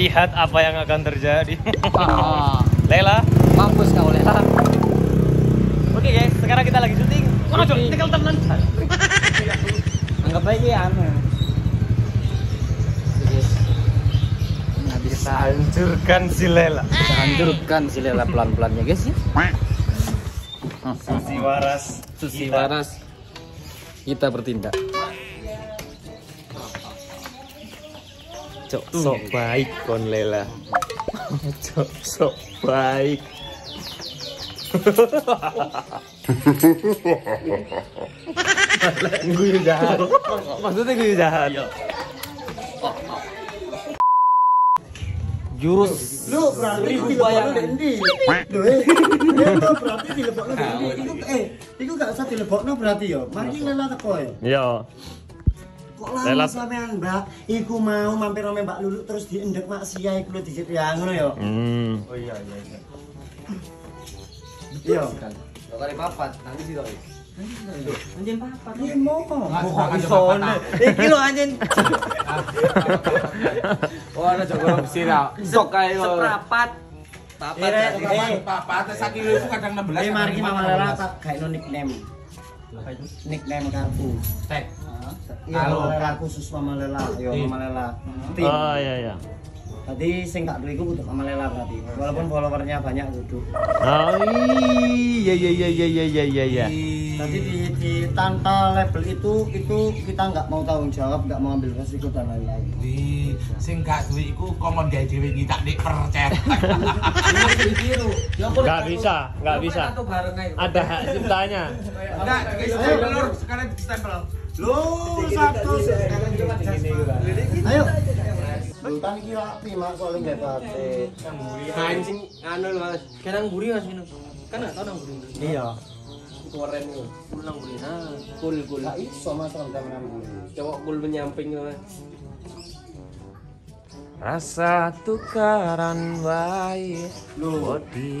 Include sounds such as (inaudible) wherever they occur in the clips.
Lihat apa yang akan terjadi. Ah, Lela. mampus kau Lela. Oke guys, sekarang kita lagi syuting. Syuting. Tinggal tenan. Anggap aja anu. Nggak bisa Hancurkan si Lela. kita hancurkan si Lela pelan-pelannya guys ya. Susi Waras. Susi Kita. Waras kita bertindak. (laughs) Cok sok baik kon Lela. Cok sok baik. Guyu jahat. Maksudnya guyu jahat. Jurus Lu berarti dilebokno ndi? Lho, eh, itu berarti dilebokno ndi? Iku eh, iku gak usah dilebokno berarti yo. Mari lela teko yo. Yo. Kok lama sampean, Mbak? Iku mau mampir sama Mbak Lulu terus diendek mak sia iku lho dijit ya ngono yo. Hmm. Oh iya iya iya. Iya. kali papat, nanti sih doi. Anjing papat. Iya mau. Kok iso Iki lho anjing. Oh, ada coba sira. Sok kae seprapat. Papat. Papa atas sakit itu kadang 16. eh mari ki Mama Lela tak gawe nickname. Nickname kartu. Tek. Iya, mamalela khusus mamalela. Yo mamalela. Tim. Oh iya iya. Tadi sing gak duwe iku kudu berarti. Walaupun iya. followernya banyak kudu. Oh iya, iya iya iya iya iya iya iya. Tadi di, di tanpa label itu itu kita nggak mau tanggung jawab, nggak mau ambil resiko dan lain-lain. Di sing gak duwe iku komon gawe dhewe iki tak dipercetak. (laughs) Enggak ya, bisa, enggak ya, bisa. Ada hak ciptanya. Enggak, sekarang stempel. Lo satu Ayo. Sultan iki rapi mak soalnya nggak batik. Anjing anu Mas. Kenang buri Mas minum. Kan enggak tahu nang buri. Iya. Keren itu. Kul nang buri. Nah, kul kul. Nggak iso mas orang temenan bulu. Coba kul menyamping Mas. Rasa tukaran baik Loh. di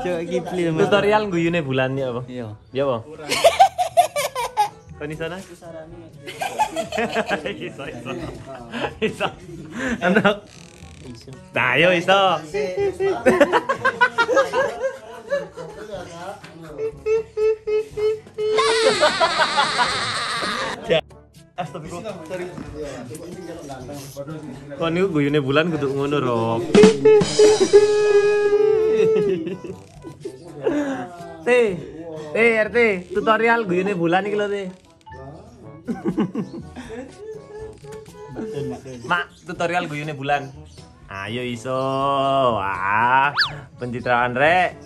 Coba kipli mas Tutorial guyune bulan ya apa? Iya Ya apa? (laughs) Kon di sana? (laughs) Iso iso. (laughs) Iso. Anak. Nah, ayo iso. Kok niku guyune bulan kudu ngono, Rob. T, T, RT, tutorial guyune bulan iki lho. Mak, tutorial guyune bulan. Ayo iso. Wah, pencitraan rek.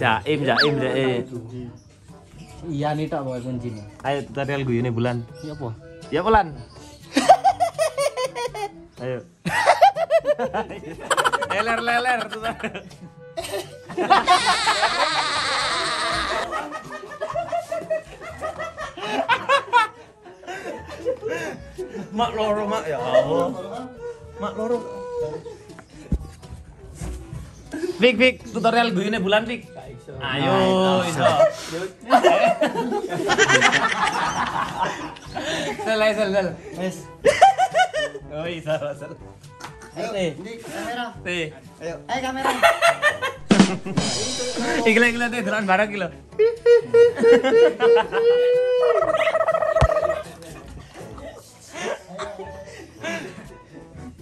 Jaim, jaim eh. Iya nih tak bawa kunci nih. Ayo tutorial guyune bulan. Iya apa? Ya bulan. (laughs) Ayo. (laughs) leler leler tutorial. mak loro mak ya Allah. Mak loro. Fik, Fik, tutorial guyune bulan, Fik. Ayo, iso. Sel, sel, sel. Wes. Oh, iso, iso. Kamera. Ayo. Ayo kamera. Iklan iklan itu drone kilo.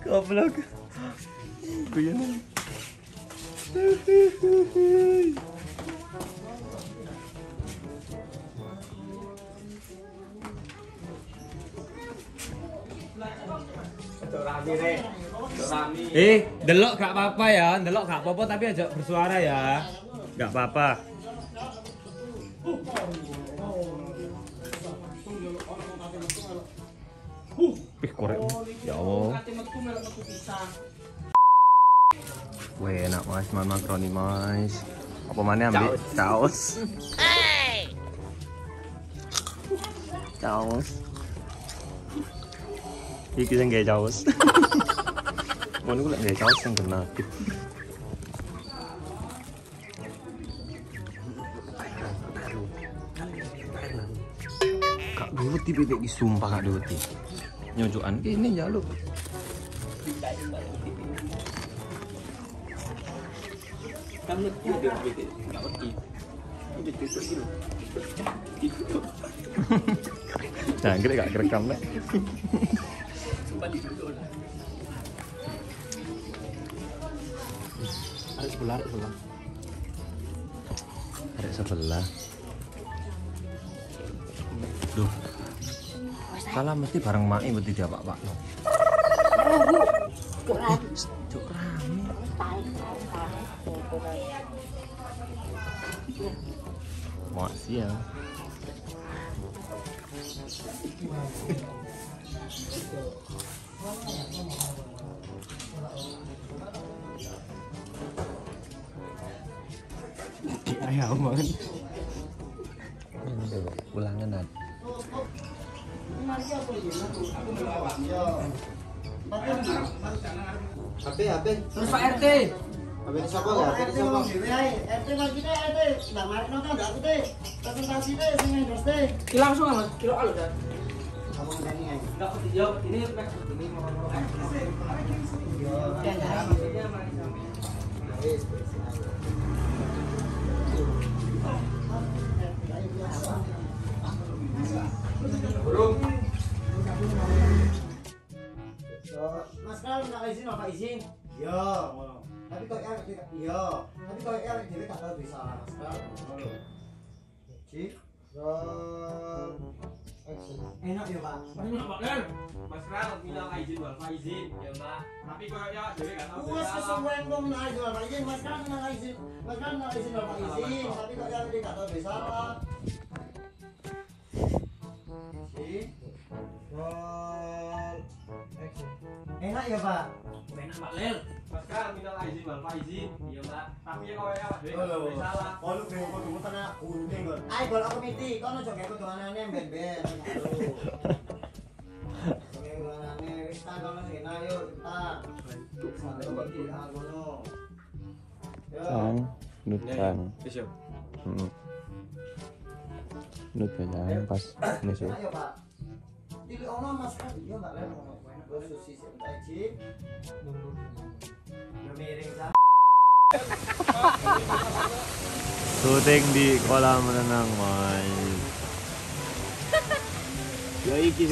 Goblok. Eh, delok gak apa-apa ya, delok gak apa-apa tapi aja bersuara ya. Gak apa-apa. Ih, korek. Ya Allah. Wah, enak mas, mana makroni mas. Apa mana ambil caos? Hey. Caos. Ini sing gak caos. (laughs) Ngono ku lek gawe caos sing kena. Kak Duti bebek sumpah Kak Duti. Nyocokan ini jaluk. Kan dia tutup gitu. Jangkrik gak kerekam nek. Sumpah di dulu lah. Ada sebelah, ada sebelah. Ada sebelah. Duh. Salah mesti bareng mai mesti dia pak pak. Cuk rame. Mak siang. Ulangan ada. HP HP. Terus Pak RT. HP ini siapa ya? Siapa? RT lagi deh, RT. Nggak mari nonton, nggak aku deh. Presentasi deh, sing endorse deh. Kilo langsung kilo alu dah. Kamu. Ini ini Enak ya, Pak. Pak Mas Ral minta izin wal izin ya Mbak. Tapi koyoknya. Wes kesuwen kok minta izin izin, Mas minta izin. Mas minta izin izin, tapi kok ya dhewe gak tau bisa lah. Enak ya, Pak? Enak Pak Len. Mas minta izin wal izin ya Mbak. Tapi gak tahu salah. Kan. Kayak kudu anane ben-ben. Oke, anane wis tak kono sing ayo tak. Sampai komiti aku no. Yo. Sang, nutang. Wis yo. Hmm. Nut ya pas nusuk. Ayo, Pak. Dili ono Mas kan ono. Gue miring. Syuting di kolam renang mas.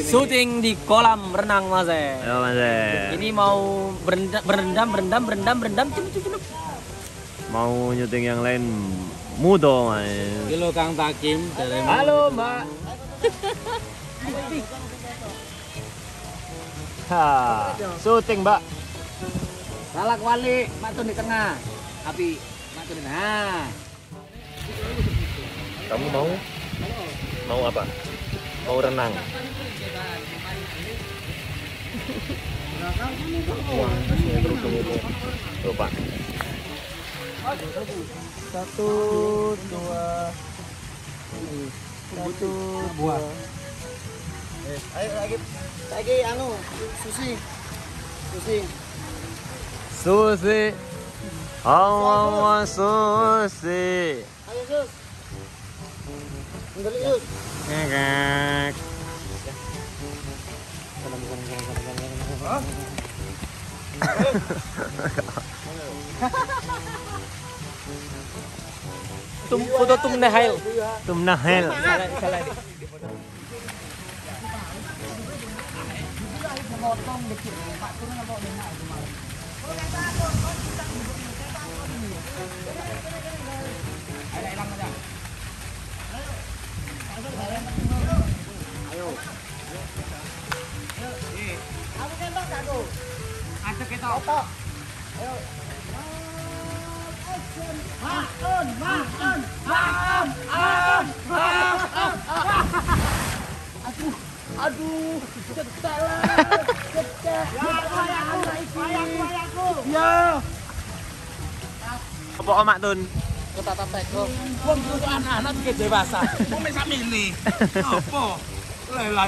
Syuting di kolam renang Mas. eh. Ayo mas. eh. Ini mau berendam berendam berendam berendam berendam celup, celup. Mau nyuting yang lain mudo mas. Halo Kang Takim Halo mbak. (laughs) (laughs) Ha, syuting mbak. Salak wali matun di tengah. Tapi matun di tengah. Kamu mau? Mau apa? Mau renang? Wah. Satu, dua, satu, dua. Ayo lagi lagi anu susi. Susi. Susi. Hawa susi. Ayo sus. Ngendali sus. Ngek. một con được chịu bạn cũng là bộ điện thoại của mình Hãy subscribe cho kênh Ghiền Mì Gõ Để không bỏ lỡ những video hấp dẫn aduh cetelah cetek ya. Apa omak tun ketata teko. Wong untuk anak-anak iki dewasa. Wong mek sak mili apa? Lela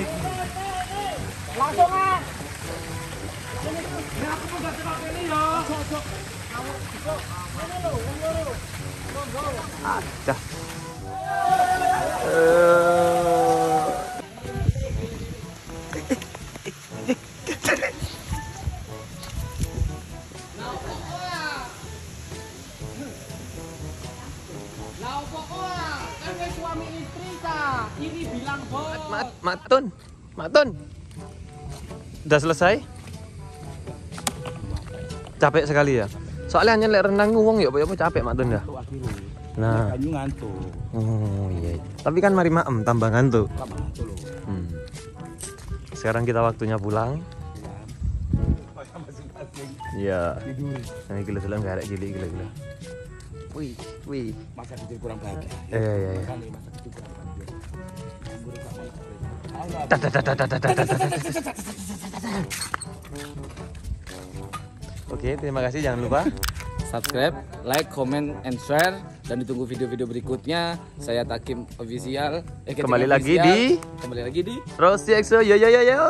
langsung ah. Ini aku mau ganti ini ya Aduh. Uh. Ini bilang bos. Mat, Matun, Matun. Udah selesai? Capek sekali ya. Soalnya hanya lek renang wong ya apa capek Matun ya. Nah, ngantuk. oh iya. Tapi kan mari maem tambah ngantuk. Kamu ngantuk lho. Hmm. Sekarang kita waktunya pulang. Iya. tidur. Nah, gila selang garek gila gila gila. Wih, wih. Masa kecil kurang bahagia. Iya, iya, iya. Kali masa kecil kurang Oke, terima kasih. Jangan lupa Subscribe, like, comment, and share dan ditunggu video-video berikutnya. Saya Takim Official. Eh, Kembali lagi Official. di- kembali lagi di Rosie EXO yo yo yo yo.